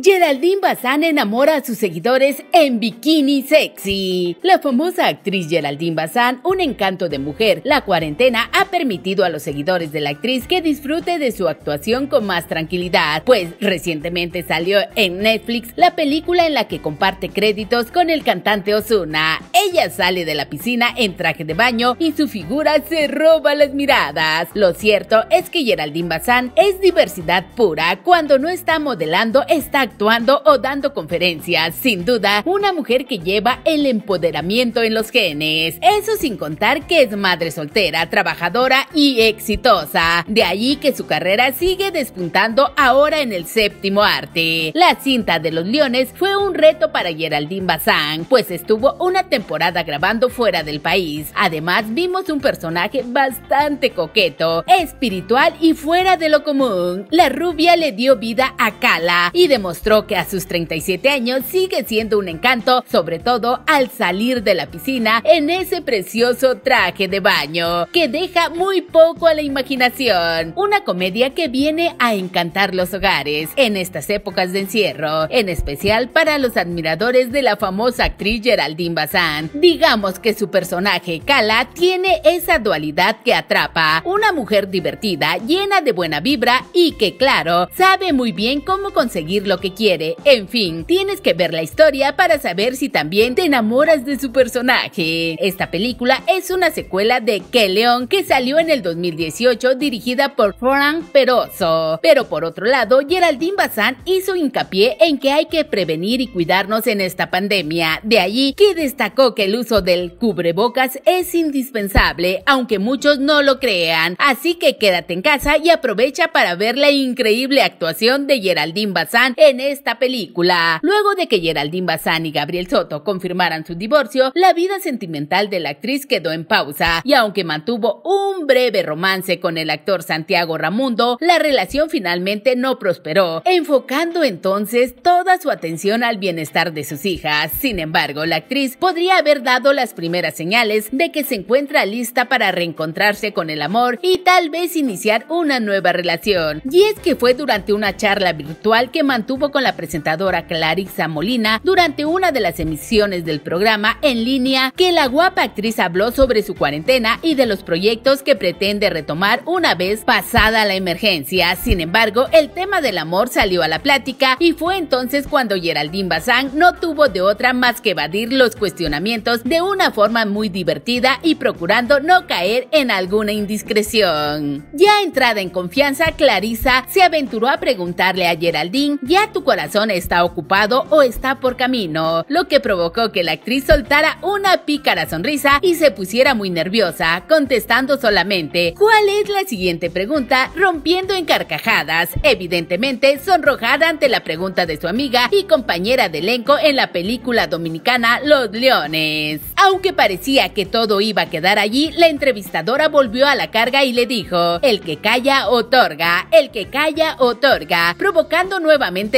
Geraldine Bazán enamora a sus seguidores en bikini sexy. La famosa actriz Geraldine Bazán, un encanto de mujer, la cuarentena ha permitido a los seguidores de la actriz que disfrute de su actuación con más tranquilidad, pues recientemente salió en Netflix la película en la que comparte créditos con el cantante Ozuna. Ella sale de la piscina en traje de baño y su figura se roba las miradas. Lo cierto es que Geraldine Bazán es diversidad pura. Cuando no está modelando, está actuando o dando conferencias. Sin duda, una mujer que lleva el empoderamiento en los genes. Eso sin contar que es madre soltera, trabajadora y exitosa. De allí que su carrera sigue despuntando ahora en el séptimo arte. La cinta de los leones fue un reto para Geraldine Bazán, pues estuvo una temporada grabando fuera del país. Además, vimos un personaje bastante coqueto, espiritual y fuera de lo común. La rubia le dio vida a Kala y demostró mostró que a sus 37 años sigue siendo un encanto, sobre todo al salir de la piscina en ese precioso traje de baño, que deja muy poco a la imaginación. Una comedia que viene a encantar los hogares en estas épocas de encierro, en especial para los admiradores de la famosa actriz Geraldine Bazán. Digamos que su personaje, Kala, tiene esa dualidad que atrapa, una mujer divertida, llena de buena vibra y que, claro, sabe muy bien cómo conseguirlo que quiere. En fin, tienes que ver la historia para saber si también te enamoras de su personaje. Esta película es una secuela de Que León que salió en el 2018 dirigida por Frank Peroso. Pero por otro lado, Geraldine Bazán hizo hincapié en que hay que prevenir y cuidarnos en esta pandemia. De allí que destacó que el uso del cubrebocas es indispensable, aunque muchos no lo crean. Así que quédate en casa y aprovecha para ver la increíble actuación de Geraldine Bazán en esta película. Luego de que Geraldine Bazán y Gabriel Soto confirmaran su divorcio, la vida sentimental de la actriz quedó en pausa y aunque mantuvo un breve romance con el actor Santiago Ramundo, la relación finalmente no prosperó, enfocando entonces toda su atención al bienestar de sus hijas. Sin embargo, la actriz podría haber dado las primeras señales de que se encuentra lista para reencontrarse con el amor y tal vez iniciar una nueva relación. Y es que fue durante una charla virtual que mantuvo con la presentadora Clarissa Molina durante una de las emisiones del programa en línea que la guapa actriz habló sobre su cuarentena y de los proyectos que pretende retomar una vez pasada la emergencia. Sin embargo, el tema del amor salió a la plática y fue entonces cuando Geraldine Bazán no tuvo de otra más que evadir los cuestionamientos de una forma muy divertida y procurando no caer en alguna indiscreción. Ya entrada en confianza, Clarissa se aventuró a preguntarle a Geraldine, ¿ya tu corazón está ocupado o está por camino, lo que provocó que la actriz soltara una pícara sonrisa y se pusiera muy nerviosa, contestando solamente ¿cuál es la siguiente pregunta? rompiendo en carcajadas, evidentemente sonrojada ante la pregunta de su amiga y compañera de elenco en la película dominicana Los Leones. Aunque parecía que todo iba a quedar allí, la entrevistadora volvió a la carga y le dijo, el que calla otorga, el que calla otorga, provocando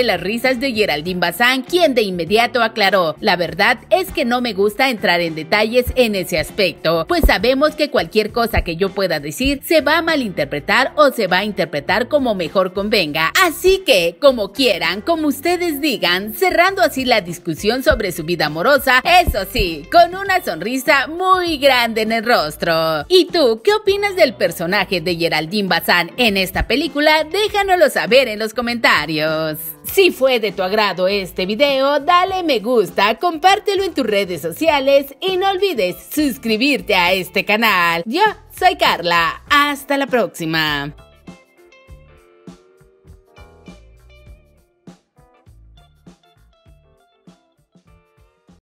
las risas de Geraldine Bazán, quien de inmediato aclaró, la verdad es que no me gusta entrar en detalles en ese aspecto, pues sabemos que cualquier cosa que yo pueda decir se va a malinterpretar o se va a interpretar como mejor convenga. Así que, como quieran, como ustedes digan, cerrando así la discusión sobre su vida amorosa, eso sí, con una sonrisa muy grande en el rostro. ¿Y tú qué opinas del personaje de Geraldine Bazán en esta película? Déjanoslo saber en los comentarios. Si fue de tu agrado este video, dale me gusta, compártelo en tus redes sociales y no olvides suscribirte a este canal. Yo soy Carla, hasta la próxima.